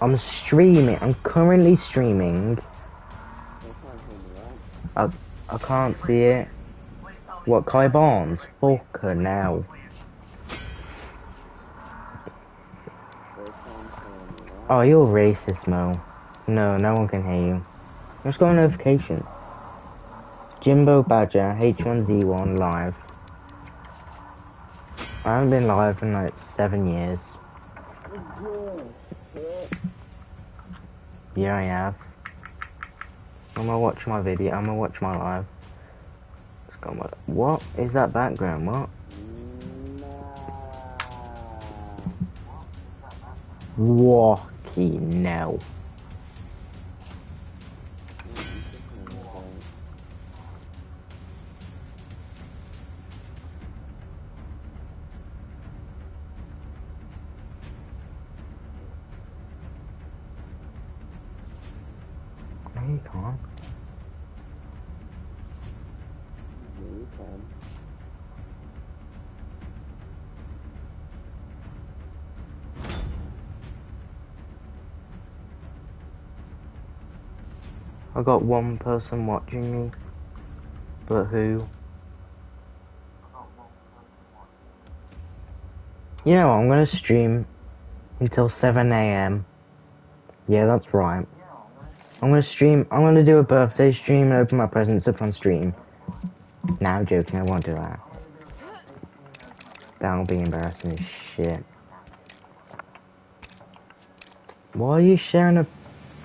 I'm streaming. I'm currently streaming. I, I can't see it. What, Kai Barnes? Fucker now. Oh, you're racist, Mo. No, no one can hear you. Let's go on notification. Jimbo Badger, H1Z1 live. I haven't been live in like seven years. Yeah, I have. I'm gonna watch my video. I'm gonna watch my live. Let's go. What is that background? What? Walkie no. I got one person watching me. But who? You know what, I'm gonna stream until 7am. Yeah, that's right. I'm gonna stream, I'm gonna do a birthday stream and open my presents up on stream. Now I'm joking, I won't do that. That'll be embarrassing as shit. Why are you sharing a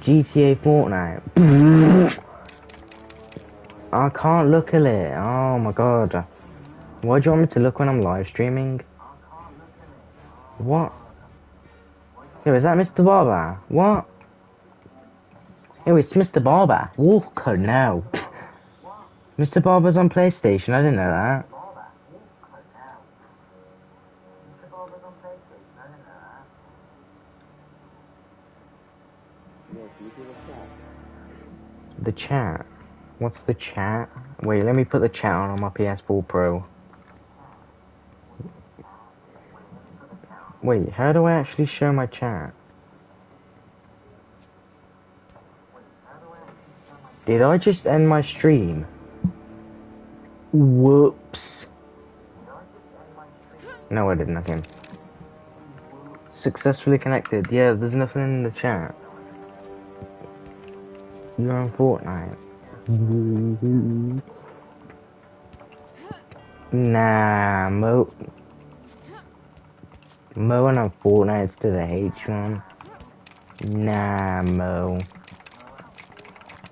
GTA Fortnite? I can't look at it. Oh my god. Why do you want me to look when I'm live streaming? What? Yo, is that Mr. Barber? What? Yo, it's Mr. Barber. Walker no. Mr. Barber's on PlayStation. I didn't know that. The chat. What's the chat? Wait, let me put the chat on on my PS4 Pro. Wait, how do I actually show my chat? Did I just end my stream? Whoops. No, I didn't. Okay. Successfully connected. Yeah, there's nothing in the chat. You're on Fortnite. Nah, Mo. Mo and on Fortnite's to the H1. Nah, Mo.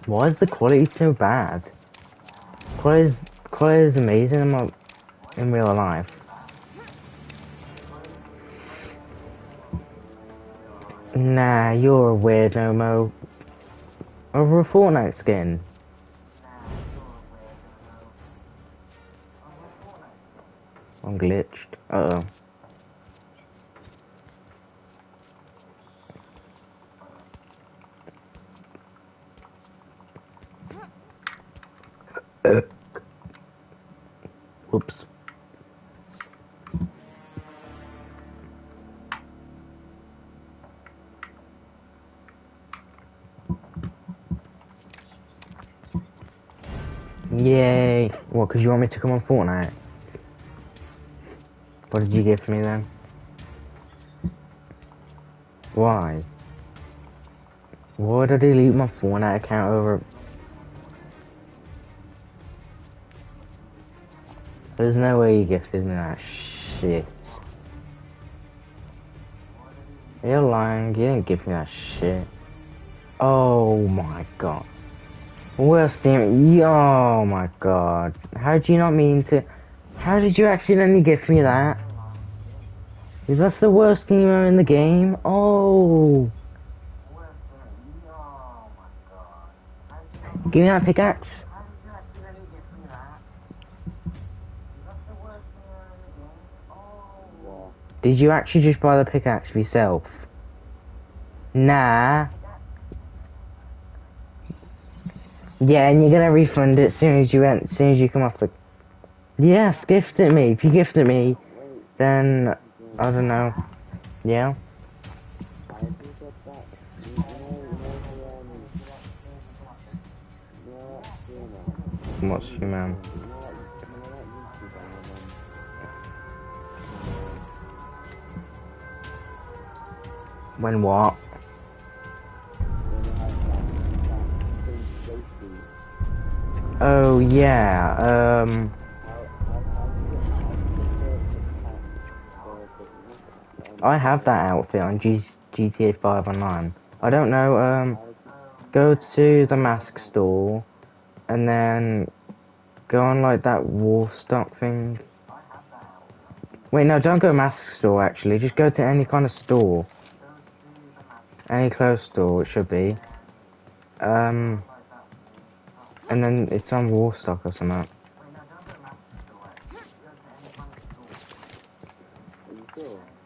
Why is the quality so bad? Quality is, quality is amazing in, my, in real life. Nah, you're a weirdo, Mo. Over a Fortnite skin. I'm glitched. Uh oh. Whoops. Yay! What, because you want me to come on Fortnite? What did you give me then? Why? Why did I delete my Fortnite account over... There's no way you gifted me that shit. You're lying, you didn't give me that shit. Oh my god. Worst thing, oh my god. How did you not mean to... How did you accidentally give me that? Is that? That's the worst emo in the game. Oh. Give me that pickaxe. Did you actually just buy the pickaxe yourself? Nah. Yeah, and you're gonna refund it as soon as you went, as soon as you come off the. Yes, gift it me. If you gift it me, then I don't know. Yeah. get that. You know, you the, yeah, the, I have that outfit on G GTA 5 Online. I don't know, um, go to the mask store and then go on like that Warstock thing. Wait, no, don't go mask store actually. Just go to any kind of store. Any clothes store, it should be. Um, and then it's on Warstock or something.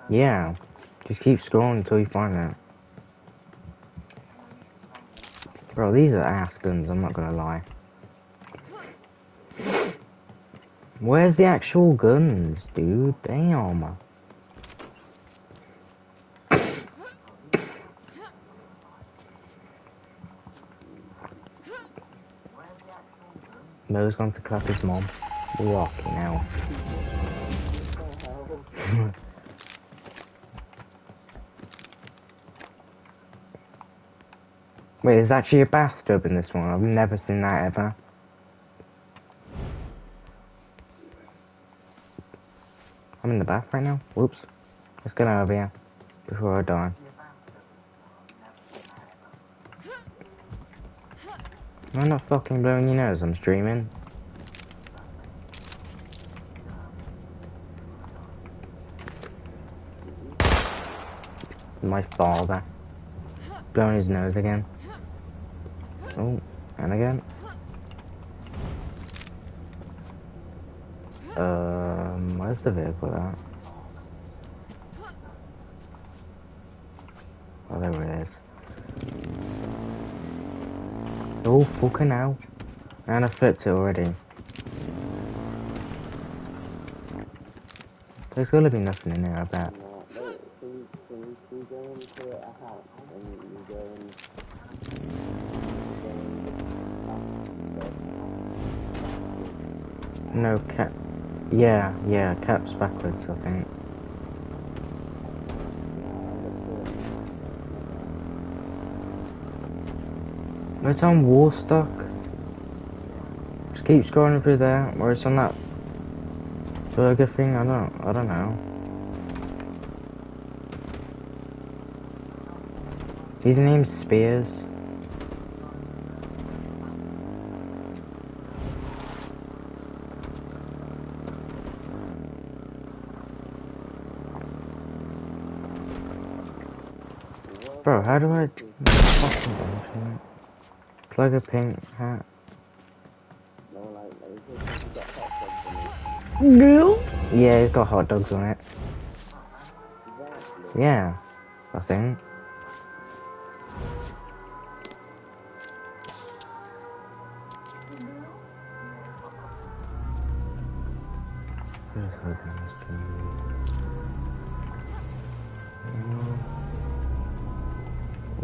Yeah, just keep scrolling until you find it. Bro, these are ass guns, I'm not gonna lie. Where's the actual guns, dude? Damn. Mo's gone to clap his mom. Lucky now. Wait, there's actually a bathtub in this one. I've never seen that ever. I'm in the bath right now. Whoops. Let's get out of here before I die. I'm not fucking blowing your nose. I'm streaming. My father. Blowing his nose again. Oh, and again. Um, where's the vehicle at? Oh, there it is. Oh, fucking hell. And I flipped it already. There's gonna be nothing in there, I bet. No, cap. Yeah, yeah, caps backwards, I think. It's on Warstock. Just keep scrolling through there, where it's on that burger thing. I don't, I don't know. His name's Spears. Bro, how do I? It's like a pink hat. No, like, like, you just- got hot dogs in it. No. Yeah, it's got hot dogs on it. Yeah, I think.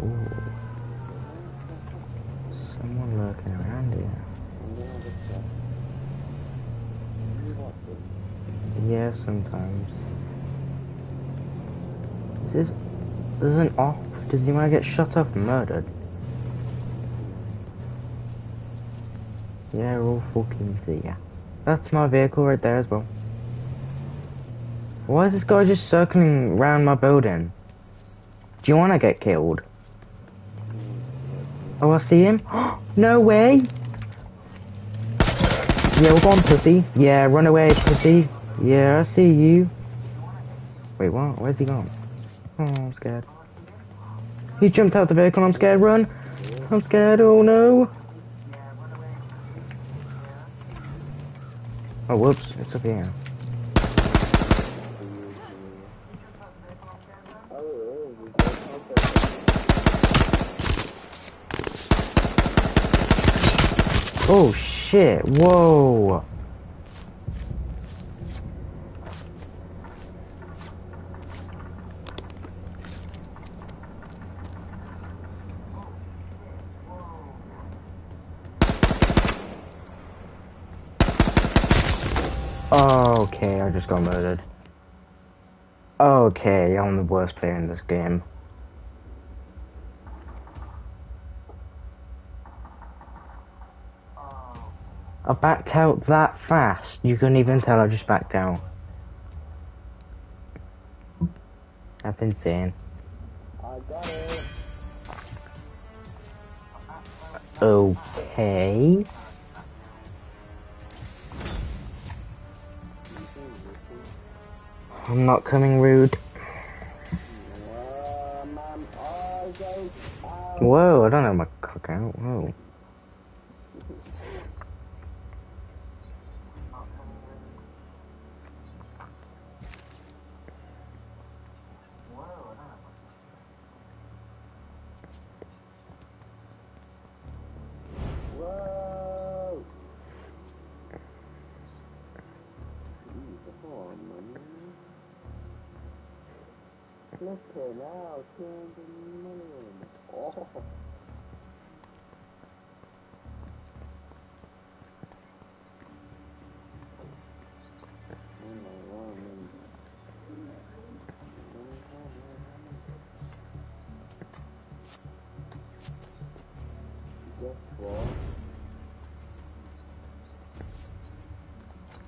Ooh. Watch it. Yeah, sometimes. Is this, this is an off. Does he want to get shot up and murdered? Yeah, we'll fucking see ya. That's my vehicle right there as well. Why is this guy just circling around my building? Do you want to get killed? Oh, I see him. no way! Yeah, we're going, pussy. Yeah, run away, pussy. Yeah, I see you. Wait, what? Where's he gone? Oh, I'm scared. He jumped out the vehicle. I'm scared. Run. I'm scared. Oh no. Oh, whoops. It's up here. Oh shit, whoa. Okay, I just got murdered. Okay, I'm the worst player in this game. Backed out that fast. You couldn't even tell I just backed out. That's insane. Okay. I'm not coming rude. Whoa, I don't have my cock out. Whoa! Listen out, 200 million. Oh.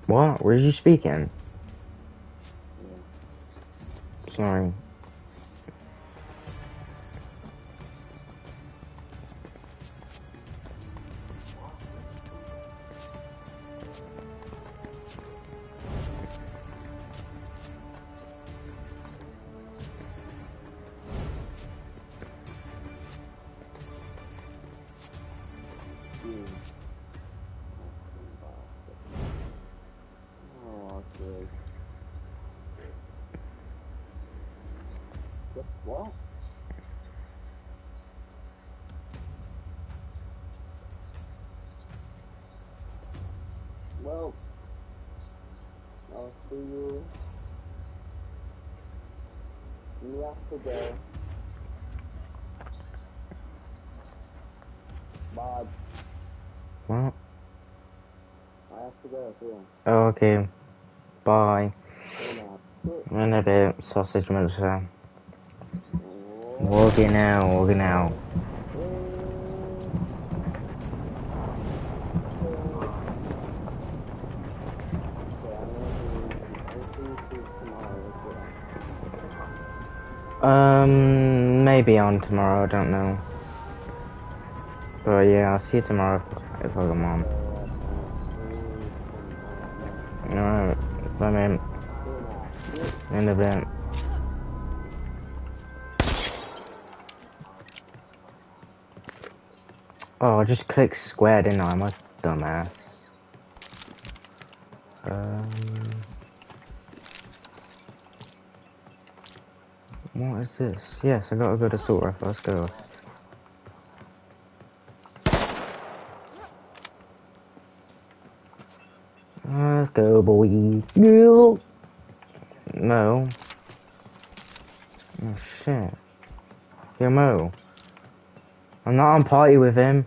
What? Were you speaking? Yeah. Sorry. Oh, what? Well, I'll see you in the afterday. Bye. What? I have to go, see ya. Oh, okay. Bye. In a bit, sausage minister. Oh. Walking out, walking out. Um, maybe on tomorrow, I don't know. But yeah, I'll see you tomorrow if, if I come on. Bye man. In a bit. Oh, I just clicked square, didn't I? I'm a dumbass. Um, what is this? Yes, I gotta go to Salt Rifle. Let's go. Let's go, boy. No. No. Oh shit. Yo, Mo. I'm not on party with him.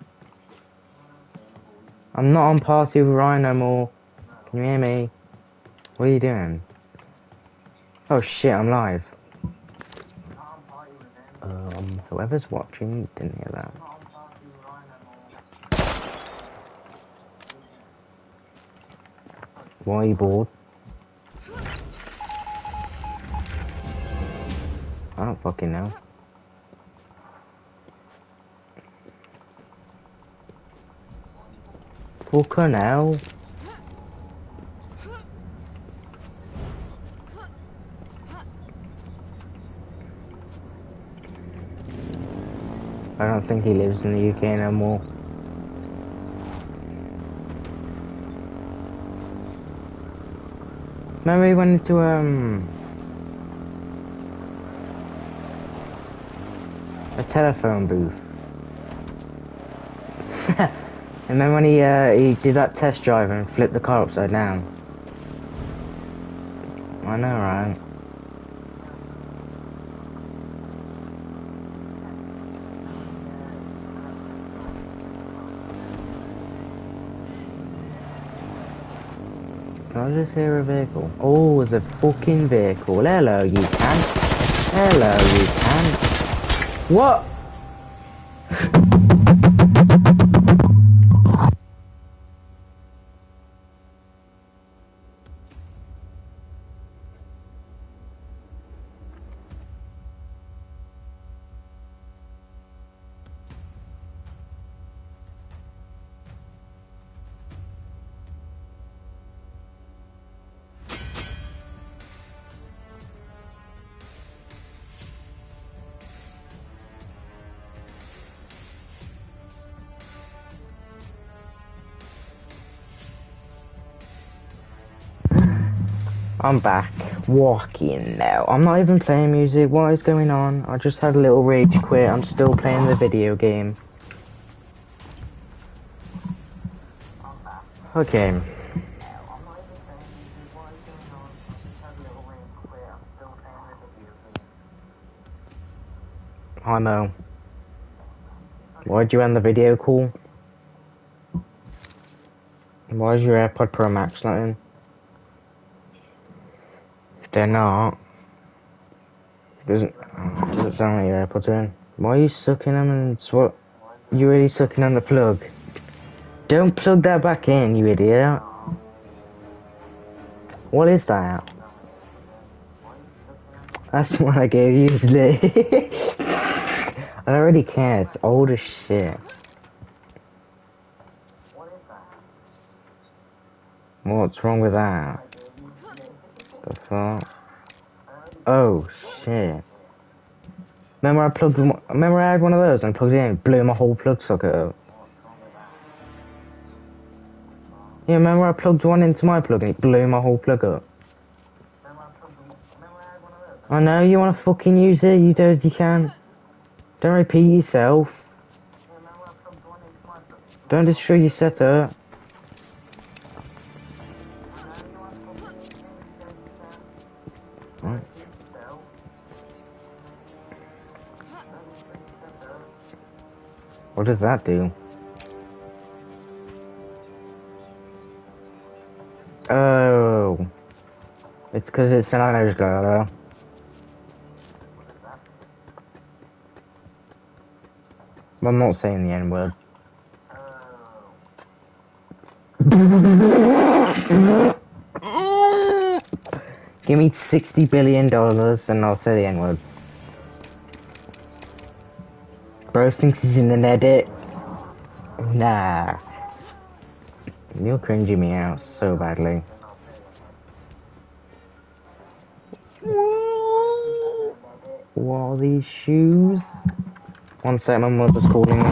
I'm not on party with Ryan no more. Can you hear me? What are you doing? Oh shit, I'm live. Um, whoever's watching didn't hear that. Why are you bored? I don't fucking know. Fucking hell. I don't think he lives in the UK no more. Remember he went into um a telephone booth. and then when he uh, he did that test drive and flipped the car upside down. I know, right? I just hear a vehicle. Oh, there's a fucking vehicle. Hello, you can. Hello, you can. What? I'm back. Walking now. I'm not even playing music. What is going on? I just had a little rage quit. I'm still playing the video game. Okay. I know. Why'd you end the video call? Why is your AirPod Pro Max not in? They're not. It Doesn't doesn't sound like your are in. Why are you sucking them and what? You really sucking on the plug? Don't plug that back in, you idiot. What is that? That's the one I gave you, it? I really care, it's old as shit. What's wrong with that? The fuck? Oh shit. Remember I plugged remember I had one of those and plugged it in, blew my whole plug socket up. Yeah, remember I plugged one into my plug and it blew my whole plug up. I know you wanna fucking use it, you do as you can. Don't repeat yourself. Don't destroy your setup. What does that do? Oh. It's because it's an girl. I'm not saying the N word. Give me sixty billion dollars and I'll say the N word. Bro thinks he's in an edit. Eh? Nah. You're cringing me out so badly. What are these shoes? One sec, my mother's calling me.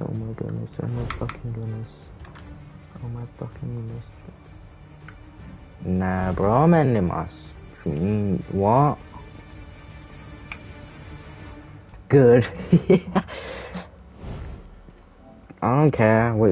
Oh my goodness, oh my fucking goodness. Oh my fucking goodness. Nah, bro, I'm ending my. What? Good. I don't care. What